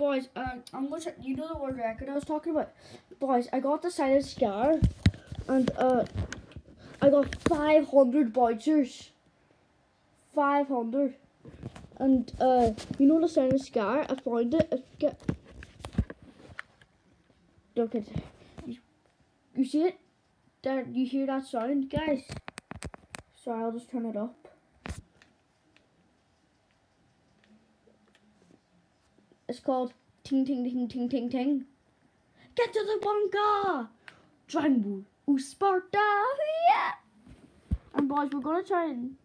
Boys, uh, I'm gonna. You know the world record I was talking about. Boys, I got the silent scar, and uh, I got 500 bouncers. 500, and uh, you know the silent scar. I found it. I get. Look at. You, you see it? There, you hear that sound, guys? Sorry, I'll just turn it up. It's called Ting Ting Ting Ting Ting Ting. Get to the bunker! Dragon Ball, Sparta! Yeah! And boys, we're gonna try and.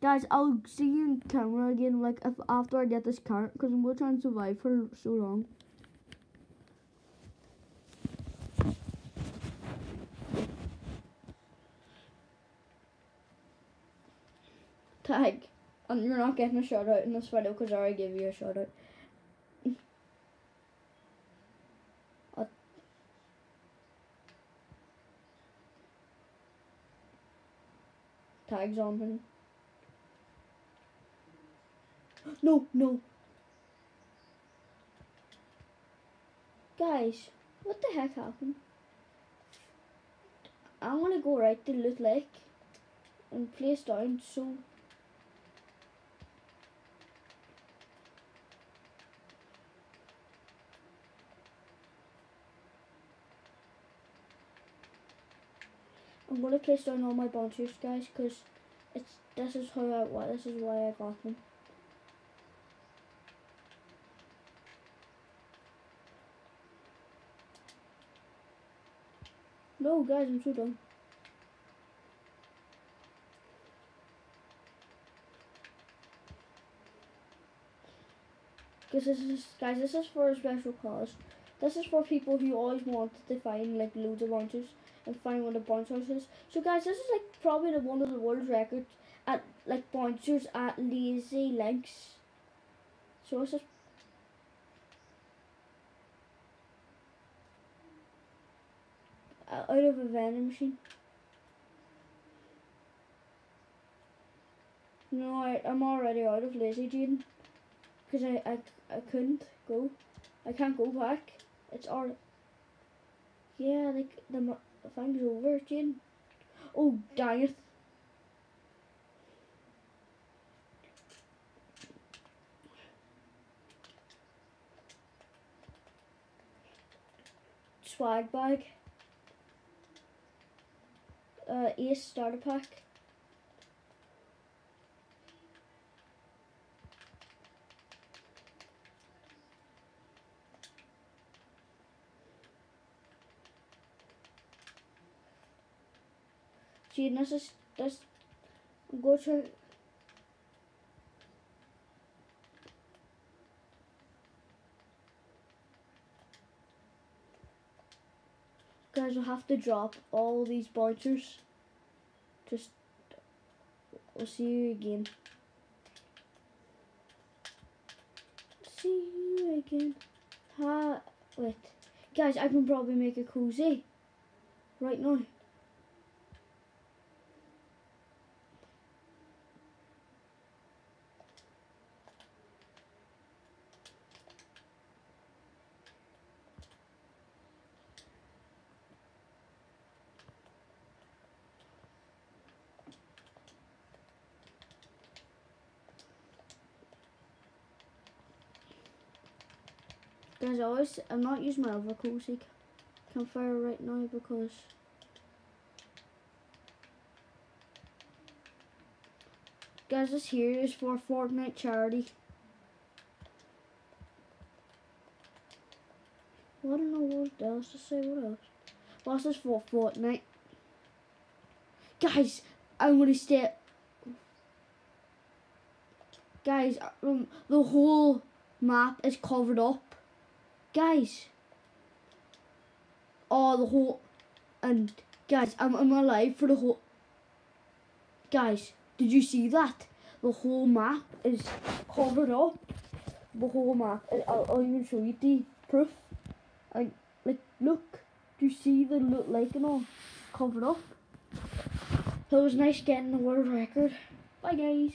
Guys, I'll see you in camera again, like if after I get this cart, because I'm gonna try and survive for so long. Tag, and you're not getting a shout out in this video because I already gave you a shout out. Tags on him. No, no. Guys, what the heck happened? I want to go right to Loot Lake and place down so I'm gonna place down all my bouncers, guys, because it's this is how I what this is why I got them. No, guys, I'm so done. Because this is, guys, this is for a special cause. This is for people who always wanted to find like loads of bouncers and find one of the bouncers. So guys, this is like probably the one of the world records at like bouncers at Lazy Links. So it's just uh, out of a vending machine. No, I, I'm already out of lazy Jaden. Because I, I, I couldn't go. I can't go back. It's all... Yeah, like, the, the thing's over, Jane. Oh, dang. Swag bag. Uh, Ace starter pack. See, this is this go to Guys, we'll have to drop all these bouncers. Just, we'll see you again. See you again. Ha, wait. Guys, I can probably make a cozy right now. Guys, I always, I'm not using my other cozy campfire right now because Guys, this here is for Fortnite charity. Well, I don't know what else to say. What else? What's this for Fortnite? Guys, I'm gonna stay. Guys, um, the whole map is covered up guys. Oh, the whole, and guys, I'm, I'm alive for the whole, guys, did you see that? The whole map is covered up. The whole map, I'll, I'll even show you the proof. I, like, look, do you see the Loot Lake and all covered up? So it was nice getting the world record. Bye guys.